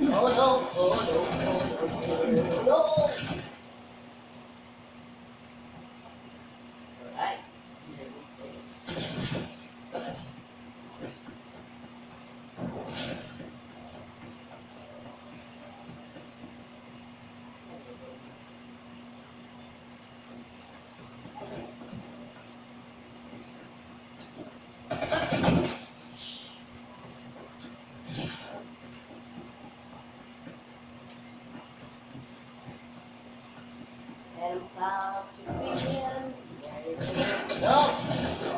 Oh no, oh no, oh no. no. am about to begin. No!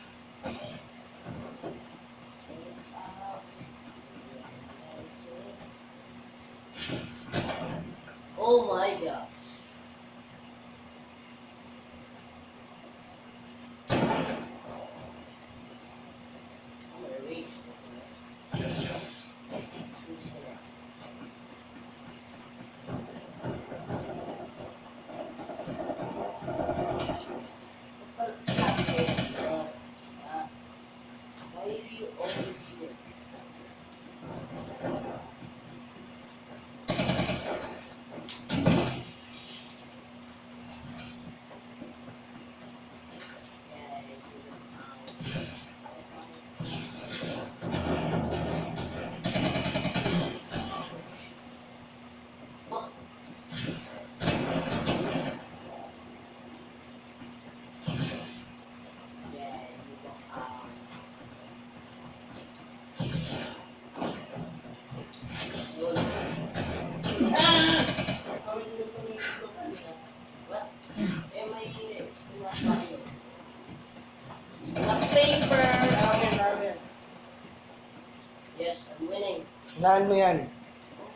Naan mo yan.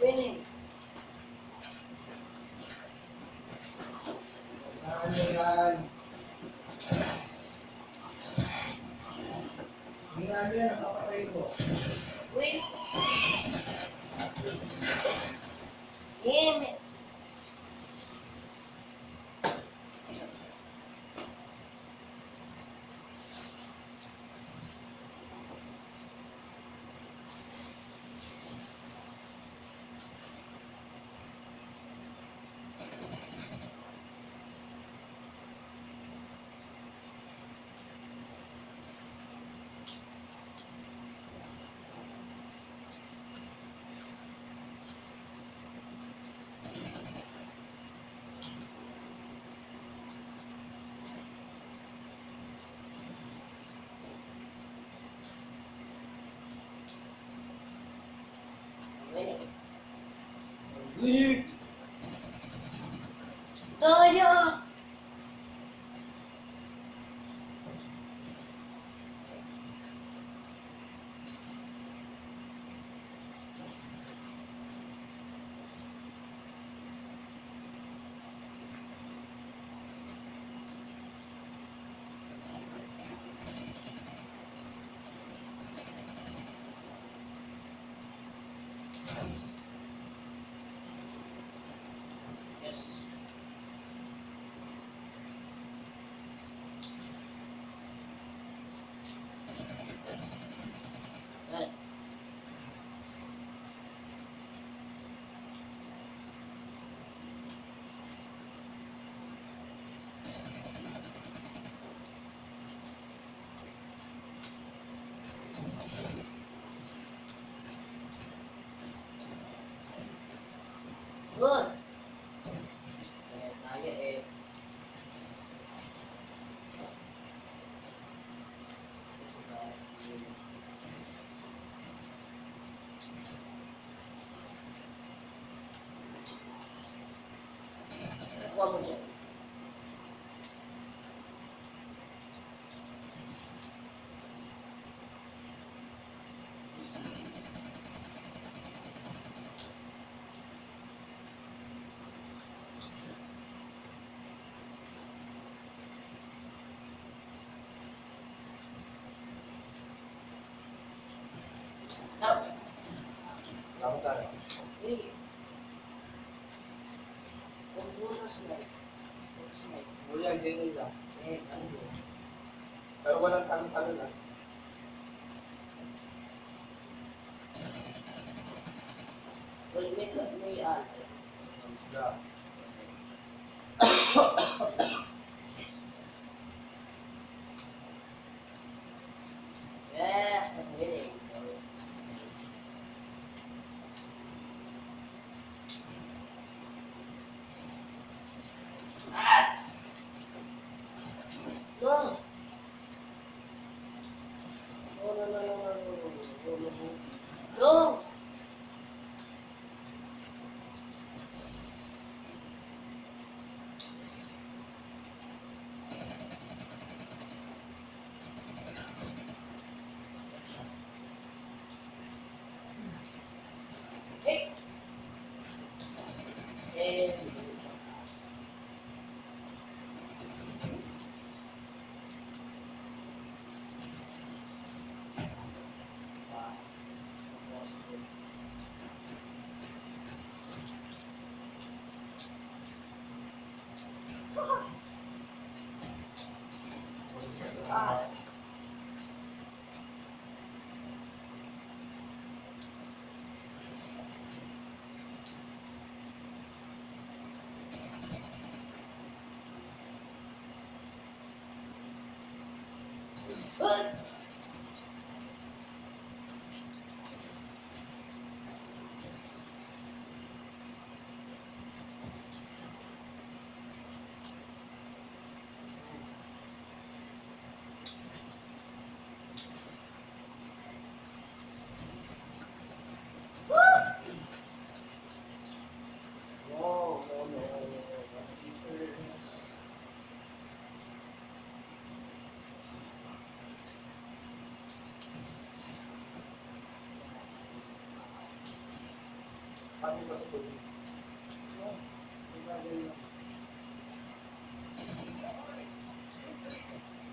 Winning. Naan mo yan. Hinaan ko. Winning. Büyük. Daya. 我不知道。snake. Snake. O yan, yan yun lang. Eh, ano yun? Pero walang tanong-tanong lang. Well, may, may ate. Yeah. Go. No, no, no, no, no, no, no, no. Go.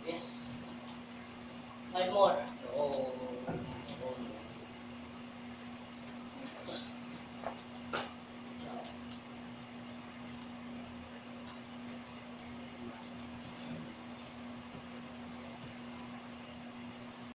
Yes. Five more.